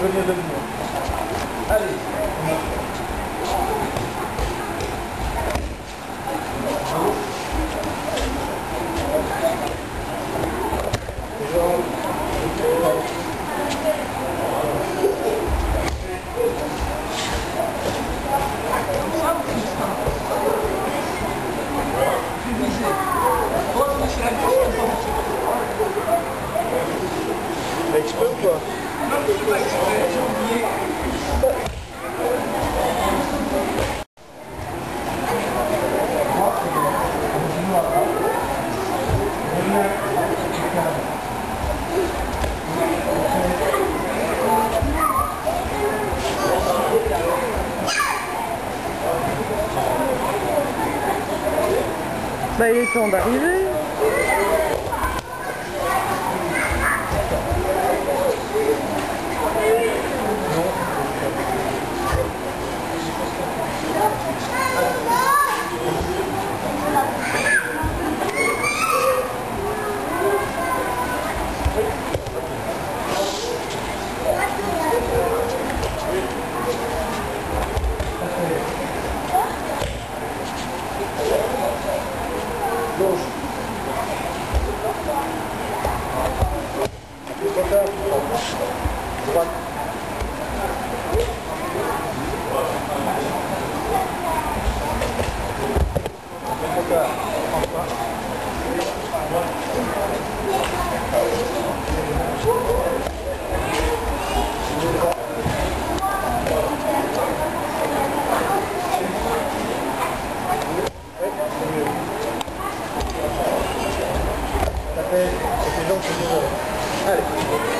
Например, Bah, il est temps d'arriver. Allez.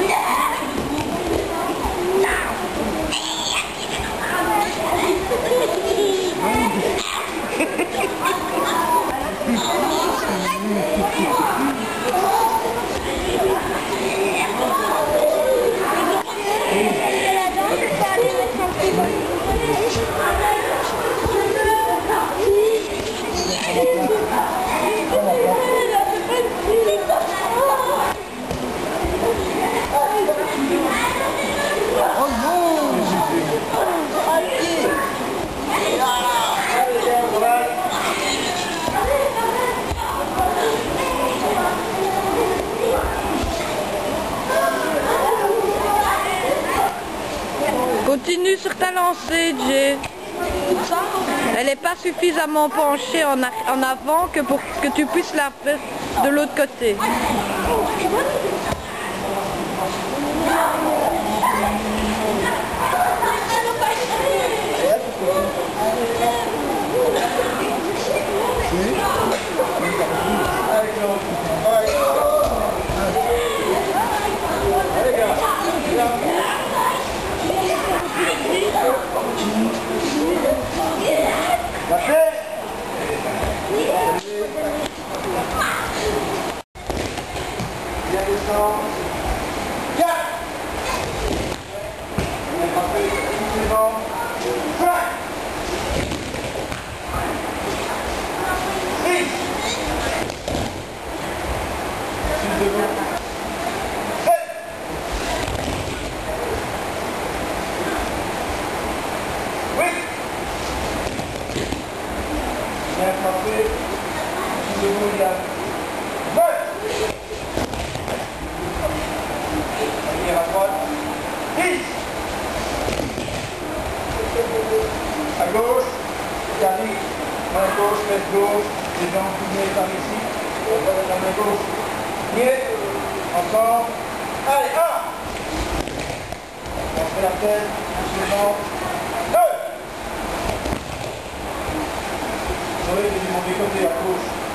Yeah. Elle n'est pas suffisamment penchée en, en avant que pour que tu puisses la faire de l'autre côté. Six devant, il y a neuf. Arrière à droite. 10. À gauche. Main gauche, tête gauche. Les jambes par ici. Gauche. Pied. Encore. Allez, 1. On fait la tête. 2. Vous savez, j'ai du côté à gauche.